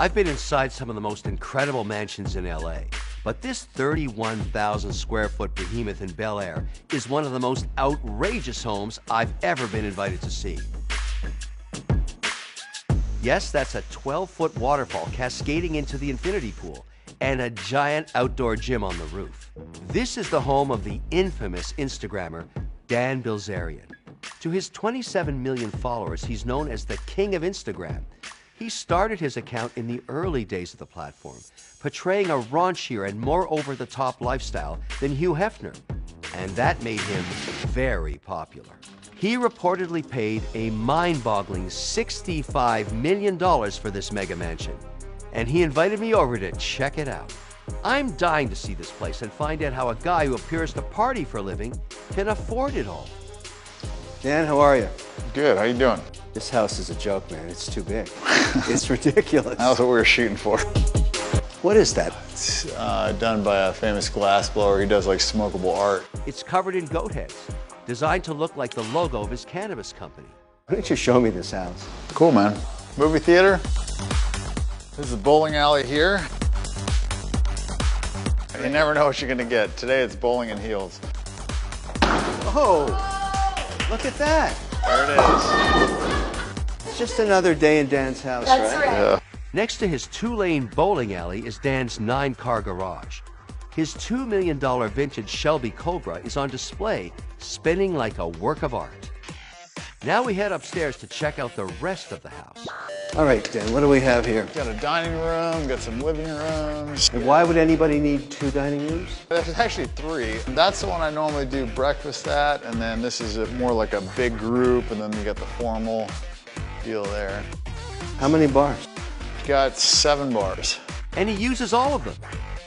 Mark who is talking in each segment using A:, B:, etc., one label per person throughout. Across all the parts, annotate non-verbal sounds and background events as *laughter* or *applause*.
A: I've been inside some of the most incredible mansions in LA, but this 31,000 square foot behemoth in Bel Air is one of the most outrageous homes I've ever been invited to see. Yes, that's a 12 foot waterfall cascading into the infinity pool and a giant outdoor gym on the roof. This is the home of the infamous Instagrammer, Dan Bilzerian. To his 27 million followers, he's known as the king of Instagram. He started his account in the early days of the platform, portraying a raunchier and more over the top lifestyle than Hugh Hefner. And that made him very popular. He reportedly paid a mind boggling $65 million for this mega mansion. And he invited me over to check it out. I'm dying to see this place and find out how a guy who appears to party for a living can afford it all.
B: Dan, how are you?
C: Good. How you doing?
B: This house is a joke, man. It's too big. *laughs* it's ridiculous.
C: That's what we were shooting for.
B: What is that?
C: It's uh, done by a famous glassblower. He does like smokable art.
A: It's covered in goat heads, designed to look like the logo of his cannabis company.
B: Why don't you show me this house?
C: Cool, man. Movie theater. This is the bowling alley here. You never know what you're gonna get. Today it's bowling and heels.
B: Oh, look at that.
C: There it is.
B: It's just another day in Dan's house,
D: That's
B: right?
D: right.
C: Yeah.
A: Next to his two lane bowling alley is Dan's nine car garage. His $2 million vintage Shelby Cobra is on display, spinning like a work of art. Now we head upstairs to check out the rest of the house.
B: All right, Dan, what do we have here?
C: Got a dining room, got some living rooms.
B: And why would anybody need two dining rooms?
C: There's actually three. That's the one I normally do breakfast at, and then this is a, more like a big group, and then you got the formal deal there.
B: How many bars?
C: Got seven bars.
A: And he uses all of them.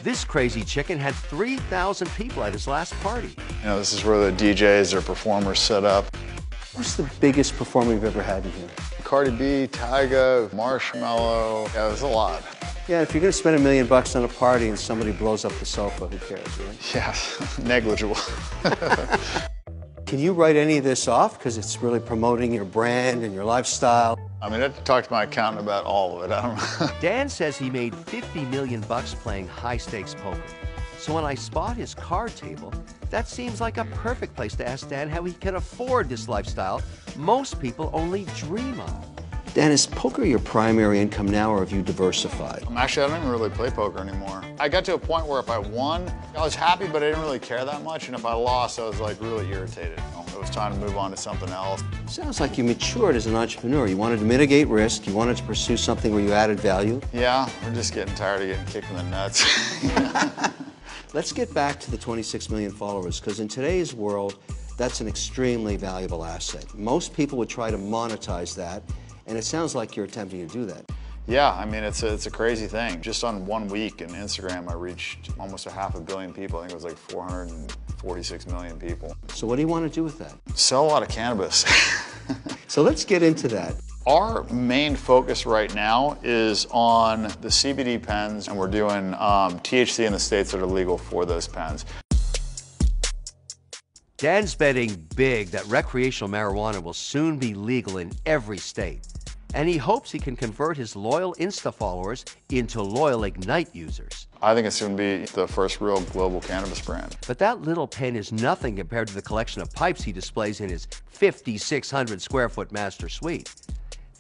A: This crazy chicken had 3,000 people at his last party.
C: You know, this is where the DJs or performers set up.
B: What's the biggest performer you've ever had in here?
C: Cardi B, Tyga, Marshmello. Yeah, there's a lot.
B: Yeah, if you're gonna spend a million bucks on a party and somebody blows up the sofa, who cares, right?
C: Yeah, *laughs* negligible. *laughs*
B: Can you write any of this off? Because it's really promoting your brand and your lifestyle.
C: I mean, I have to talk to my accountant about all of it. I don't know. *laughs*
A: Dan says he made 50 million bucks playing high stakes poker. So when I spot his card table, that seems like a perfect place to ask Dan how he can afford this lifestyle most people only dream of.
B: Dan, is poker your primary income now, or have you diversified?
C: Actually, I don't even really play poker anymore. I got to a point where if I won, I was happy, but I didn't really care that much. And if I lost, I was like really irritated. It was time to move on to something else.
B: Sounds like you matured as an entrepreneur. You wanted to mitigate risk. You wanted to pursue something where you added value.
C: Yeah, we're just getting tired of getting kicked in the nuts. *laughs*
B: Let's get back to the 26 million followers, because in today's world, that's an extremely valuable asset. Most people would try to monetize that, and it sounds like you're attempting to do that.
C: Yeah, I mean, it's a, it's a crazy thing. Just on one week in Instagram, I reached almost a half a billion people. I think it was like 446 million people.
B: So, what do you want to do with that?
C: Sell a lot of cannabis. *laughs*
B: So, let's get into that.
C: Our main focus right now is on the CBD pens, and we're doing um, THC in the states that are legal for those pens.
A: Dan's betting big that recreational marijuana will soon be legal in every state. And he hopes he can convert his loyal Insta followers into loyal Ignite users.
C: I think it's going to be the first real global cannabis brand.
A: But that little pen is nothing compared to the collection of pipes he displays in his 5,600 square foot master suite.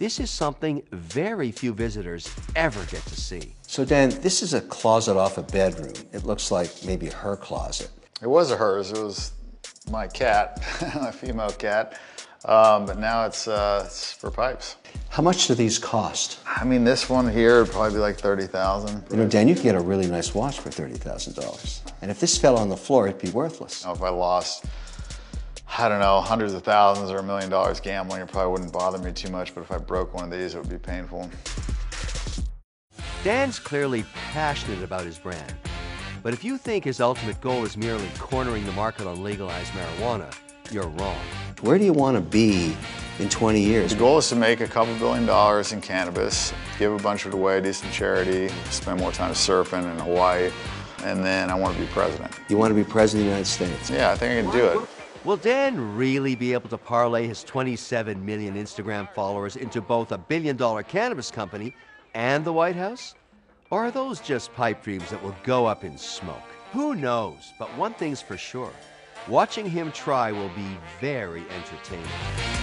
A: This is something very few visitors ever get to see.
B: So, Dan, this is a closet off a bedroom. It looks like maybe her closet.
C: It was hers. It was my cat, *laughs* my female cat. Um, but now it's, uh, it's for pipes.
B: How much do these cost?
C: I mean, this one here would probably be like 30,000.
B: You know, Dan, you could get a really nice watch for $30,000. And if this fell on the floor, it'd be worthless.
C: You know, if I lost, I don't know, hundreds of thousands or a million dollars gambling, it probably wouldn't bother me too much. But if I broke one of these, it would be painful.
A: Dan's clearly passionate about his brand. But if you think his ultimate goal is merely cornering the market on legalized marijuana, you're wrong.
B: Where do you want to be in 20 years?
C: The goal is to make a couple billion dollars in cannabis, give a bunch of it away, do some charity, spend more time surfing in Hawaii, and then I want to be president.
B: You want to be president of the United States.
C: Yeah, I think I can do it.
A: Will Dan really be able to parlay his 27 million Instagram followers into both a billion dollar cannabis company and the White House? Or are those just pipe dreams that will go up in smoke? Who knows? But one thing's for sure watching him try will be very entertaining.